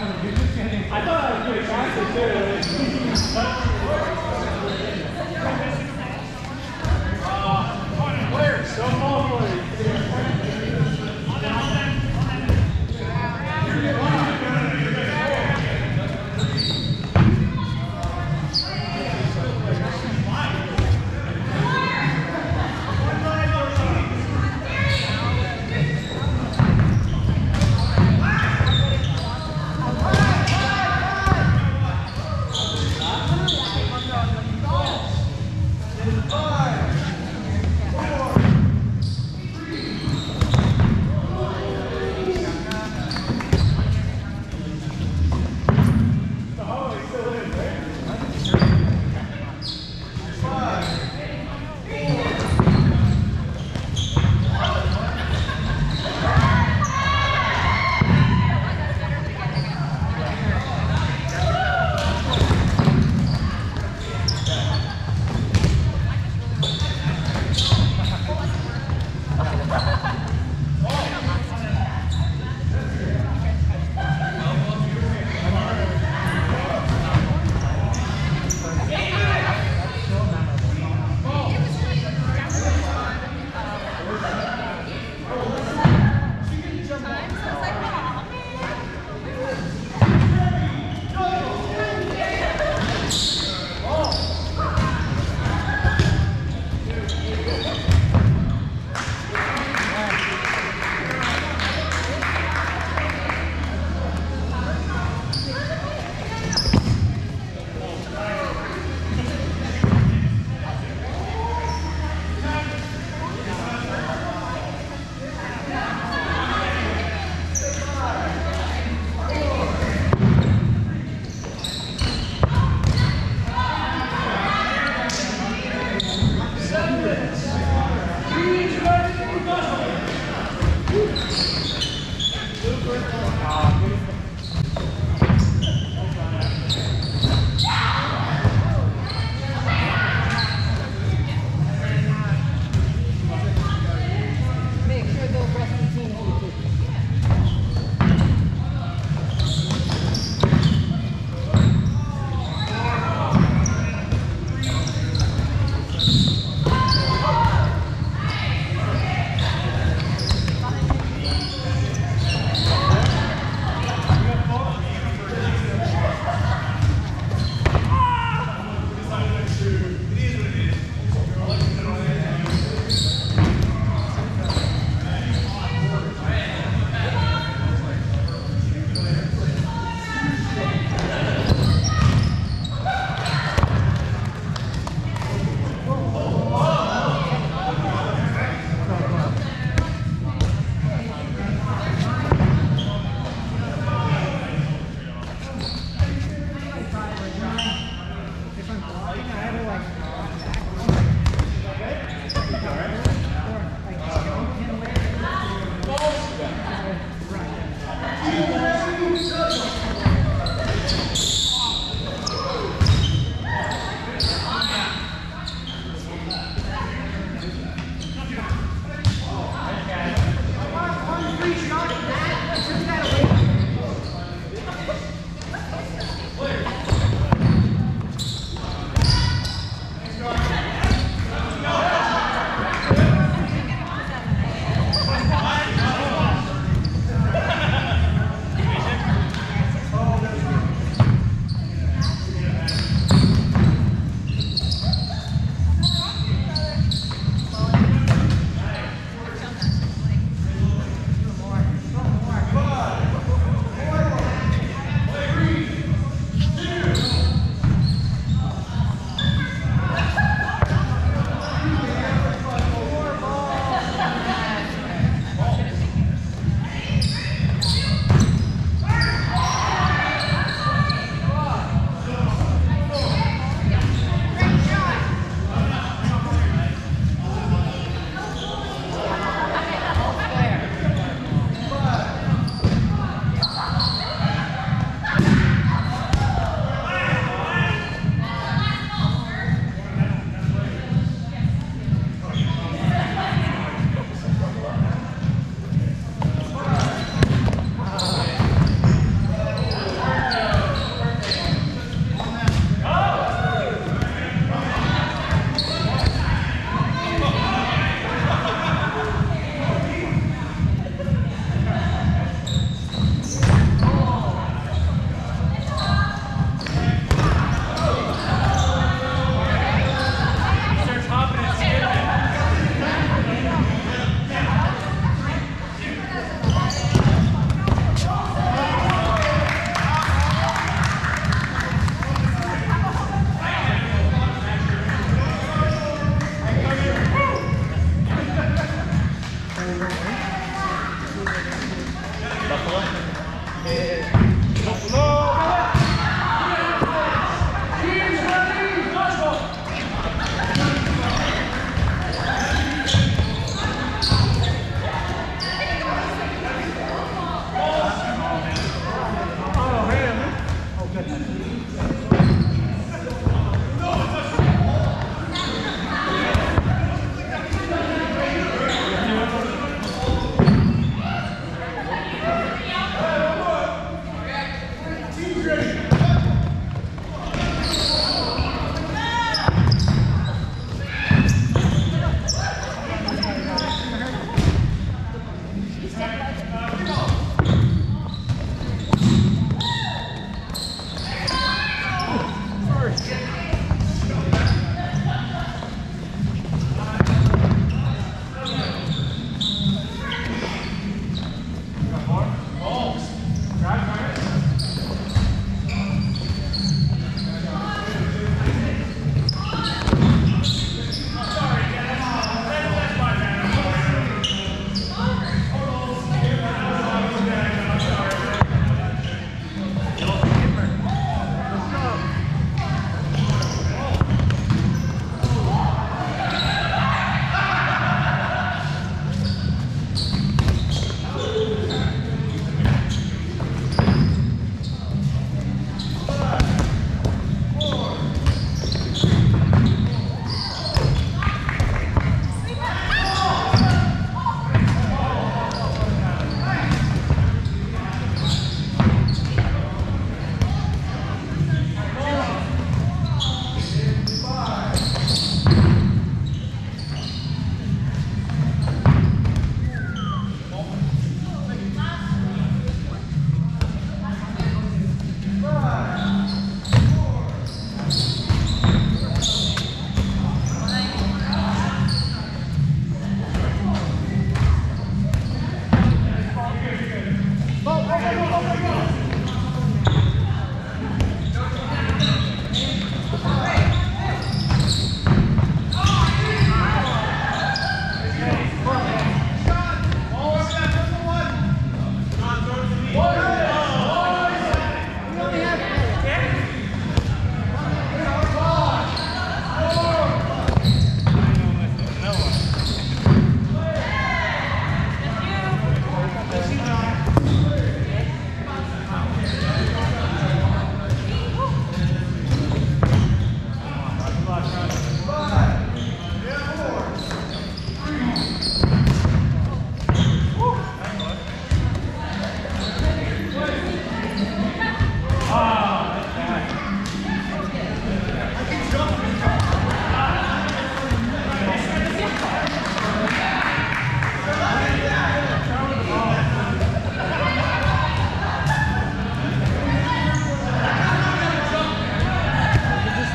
I thought I was doing faster too. Players,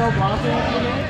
Então, bola tem um